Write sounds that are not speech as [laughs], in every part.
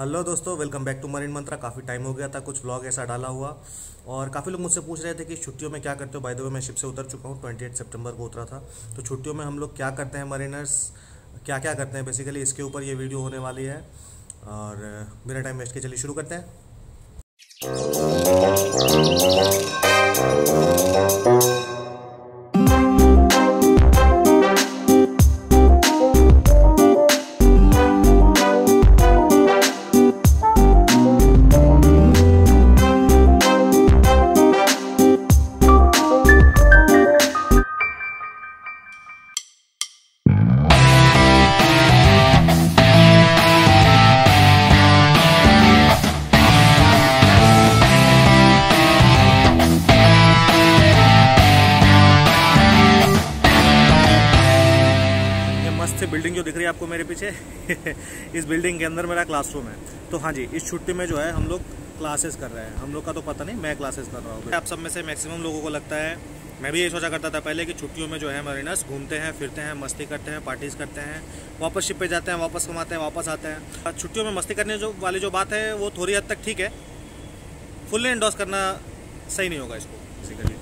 Hello दोस्तों welcome back to marine mantra काफ़ी time हो गया था, कुछ व्लॉग ऐसा डाला हुआ और काफ़ी लोग मुझसे पूछ रहे थे कि छुट्टियों में क्या करते हो? बाय द वे मैं शिप से उतर चुका हूँ ट्वेंटी एट सेप्टेम्बर को उतरा था। तो छुट्टियों में हम लोग क्या करते हैं मरीनर्स क्या क्या करते हैं? बेसिकली इसके ऊपर ये वीडियो होने वाली है और मेरा टाइम वेस्ट के चलिए शुरू करते हैं। आपको मेरे पीछे [laughs] इस बिल्डिंग के अंदर मेरा क्लासरूम है। तो हाँ जी, इस छुट्टी में जो है हम लोग क्लासेस कर रहे हैं। हम लोग का तो पता नहीं, मैं क्लासेस कर रहा हूँ। आप सब में से मैक्सिमम लोगों को लगता है, मैं भी ये सोचा करता था पहले कि छुट्टियों में जो है मरीनर्स घूमते हैं, फिरते हैं, मस्ती करते हैं पार्टीज़ करते हैं, वापस शिप पे जाते हैं, वापस कमाते हैं, वापस आते हैं। छुट्टियों में मस्ती करने जो वाली जो बात है, वो थोड़ी हद तक ठीक है। फुल्ली इंडोर्स करना सही नहीं होगा इसको बेसिकली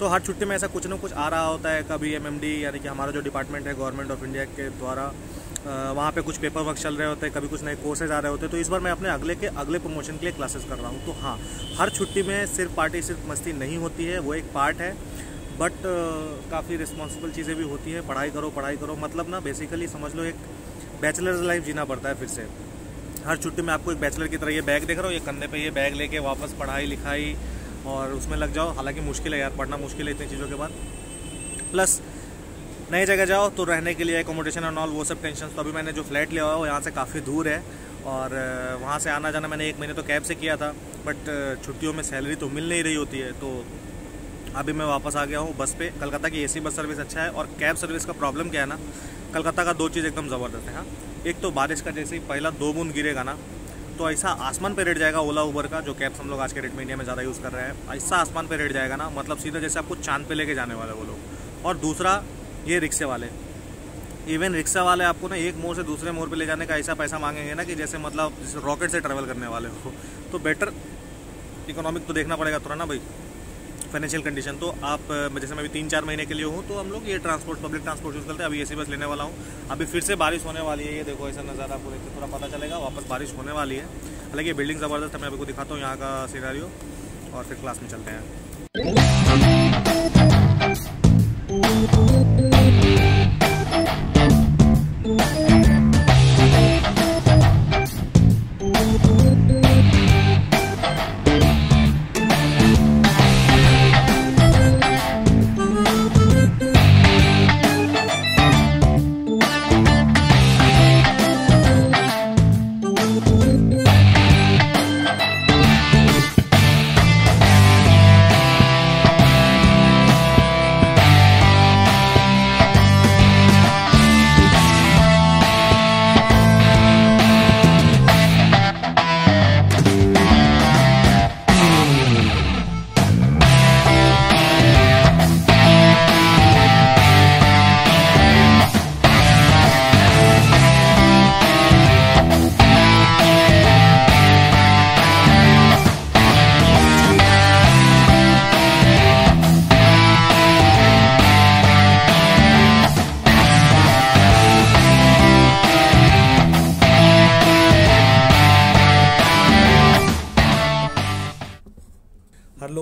तो हर छुट्टी में ऐसा कुछ ना कुछ आ रहा होता है, कभी एमएमडी यानी कि हमारा जो डिपार्टमेंट है गवर्नमेंट ऑफ़ इंडिया के द्वारा। वहाँ पे कुछ पेपर वर्क चल रहे होते हैं, कभी कुछ नए कोर्सेज आ रहे होते हैं तो इस बार मैं अपने अगले के, अगले प्रमोशन के लिए क्लासेस कर रहा हूँ। तो हाँ हर छुट्टी में सिर्फ़ पार्टी सिर्फ़ मस्ती नहीं होती है, वो एक पार्ट है। बट काफ़ी रिस्पॉन्सिबल चीज़ें भी होती है, पढ़ाई करो पढ़ाई करो मतलब ना बेसिकली समझ लो एक बैचलर्स लाइफ जीना पड़ता है फिर से। हर छुट्टी में आपको एक बैचलर की तरह ये बैग देख रहा हो, ये कंधे पे ये बैग लेके वापस पढ़ाई, लिखाई, और उसमें लग जाओ। हालाँकि मुश्किल है यार, पढ़ना मुश्किल है इतनी चीज़ों के बाद। प्लस नई जगह जाओ तो रहने के लिए एकोमोडेशन और ऑल वो सब टेंशन तो अभी मैंने जो फ्लैट लिया हुआ है, वो यहाँ से काफ़ी दूर है और वहाँ से आना जाना मैंने एक महीने तो कैब से किया था बट छुट्टियों में सैलरी तो मिल नहीं रही होती है तो अभी मैं वापस आ गया हूँ बस पे। कलकत्ता की एसी बस सर्विस अच्छा है और कैब सर्विस का प्रॉब्लम क्या है ना, कलकत्ता का दो चीज़ एकदम ज़बरदस्त है हाँ। एक तो बारिश का जैसे ही पहला दो बूंद गिरेगा ना तो ऐसा आसमान पे रेट जाएगा ओला उबर का, जो कैब्स हम लोग आज के डेट में इंडिया में ज़्यादा यूज़ कर रहे हैं। ऐसा आसमान पे रेट जाएगा ना मतलब सीधा जैसे आपको चाँद पे लेके जाने वाले वो लोग। और दूसरा ये रिक्शे वाले। इवन रिक्शा वाले आपको ना एक मोड़ से दूसरे मोड़ पे ले जाने का ऐसा पैसा मांगेंगे ना कि जैसे मतलब जैसे रॉकेट से ट्रैवल करने वाले हो। तो बेटर इकोनॉमिक तो देखना पड़ेगा थोड़ा ना भाई फाइनेंशियल कंडीशन तो आप जैसे मैं अभी तीन चार महीने के लिए हूँ तो हम लोग ये ट्रांसपोर्ट पब्लिक ट्रांसपोर्ट यूज़ करते हैं। अभी एसी बस लेने वाला हूँ। अभी फिर से बारिश होने वाली है, ये देखो ऐसा नज़ारा आपको देखते थोड़ा पता चलेगा। वापस बारिश होने वाली है। हालाँकि ये बिल्डिंग ज़बरदस्त है, मैं आपको दिखाता हूँ यहाँ का सिनारियो और फिर क्लास में चलते हैं।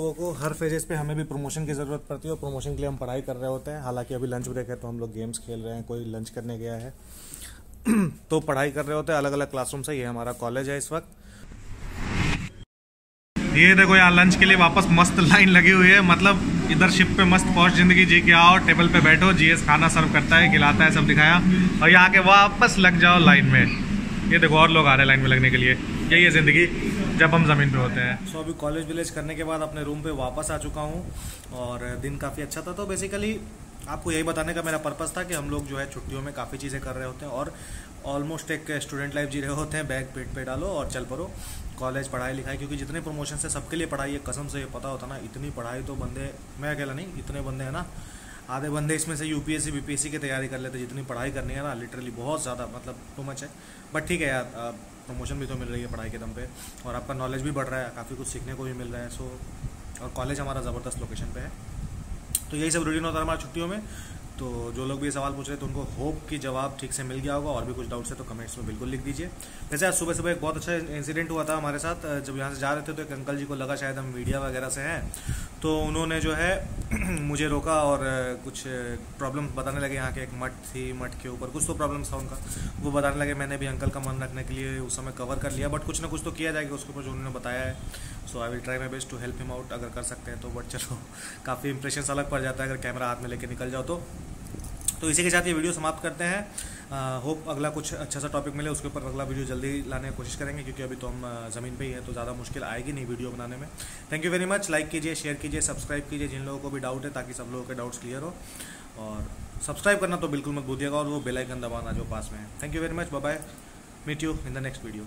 लोगों को हर फेजेस पे हमें भी प्रमोशन की ज़रूरत पड़ती है और प्रमोशन के लिए हम पढ़ाई कर रहे होते हैं। हालाँकि अभी लंच ब्रेक है तो हम लोग गेम्स खेल रहे हैं, कोई लंच करने गया है। [clears throat] तो पढ़ाई कर रहे होते हैं अलग अलग क्लासरूम से। ये हमारा कॉलेज है इस वक्त। ये देखो यहाँ लंच के लिए वापस मस्त लाइन लगी हुई है। मतलब इधर शिप पे मस्त पहुँच ज़िंदगी जी के आओ टेबल पे बैठो जीएस खाना सर्व करता है, खिलाता है, सब दिखाया। और यहाँ के वापस लग जाओ लाइन में। ये देखो, और लोग आ रहे हैं लाइन में लगने के लिए। यही है ज़िंदगी, जब हम ज़मीन पे होते हैं। सो अभी कॉलेज विलेज करने के बाद अपने रूम पे वापस आ चुका हूँ और दिन काफ़ी अच्छा था। तो बेसिकली आपको यही बताने का मेरा पर्पज़ था कि हम लोग जो है छुट्टियों में काफ़ी चीज़ें कर रहे होते हैं और ऑलमोस्ट एक स्टूडेंट लाइफ जी रहे होते हैं। बैग पेट पे डालो और चल पड़ो। कॉलेज पढ़ाई लिखाई, क्योंकि जितने प्रमोशन से सबके लिए पढ़ाई है, कसम से ये पता होता ना, इतनी पढ़ाई तो बंदे, मैं अकेला नहीं, इतने बंदे हैं ना आधे बंदे इसमें से यूपीएससी बीपीएससी की तैयारी कर लेते, जितनी पढ़ाई करनी है ना लिटरली बहुत ज़्यादा मतलब टू मच है। बट ठीक है यार प्रमोशन भी तो मिल रही है पढ़ाई के दम पे, और आपका नॉलेज भी बढ़ रहा है, काफ़ी कुछ सीखने को भी मिल रहा है सो और कॉलेज हमारा ज़बरदस्त लोकेशन पे है। तो यही सब रूटीन होता है हमारी छुट्टियों में। तो जो लोग भी ये सवाल पूछ रहे थे, उनको होप कि जवाब ठीक से मिल गया होगा, और भी कुछ डाउट्स है तो कमेंट्स में बिल्कुल लिख दीजिए। वैसे आज सुबह सुबह एक बहुत अच्छा इंसिडेंट हुआ था हमारे साथ, जब यहाँ से जा रहे थे तो एक अंकल जी को लगा शायद हम मीडिया वगैरह से हैं। तो उन्होंने जो है, [clears throat] मुझे रोका और कुछ प्रॉब्लम बताने लगे यहाँ के, एक मठ थी, मठ के ऊपर, कुछ तो प्रॉब्लम था उनका। वो बताने लगे, मैंने भी अंकल का मन रखने के लिए उस समय कवर कर लिया बट कुछ ना कुछ तो किया जाएगा, उसके ऊपर जो उन्होंने बताया है। So I will try my best to help him out अगर कर सकते हैं तो बट चलो, [laughs] काफ़ी इंप्रेशन अलग पड़ जाता है, अगर कैमरा हाथ में लेके निकल जाओ तो। तो इसी के साथ ये वीडियो समाप्त करते हैं। होप अगला कुछ अच्छा सा टॉपिक मिले, उसके ऊपर अगला वीडियो जल्दी लाने की कोशिश करेंगे, क्योंकि अभी तो हम ज़मीन पे ही हैं तो ज़्यादा मुश्किल आएगी नहीं वीडियो बनाने में। Thank you very much like कीजिए शेयर कीजिए सब्सक्राइब कीजिए, जिन लोगों को भी डाउट है, ताकि सब लोगों के डाउट्स क्लियर हो। और सब्सक्राइब करना तो बिल्कुल मत भूलिएगा, और वो बेलाइकन दबाना जो पास में है। Thank you very much bye meet you in the next video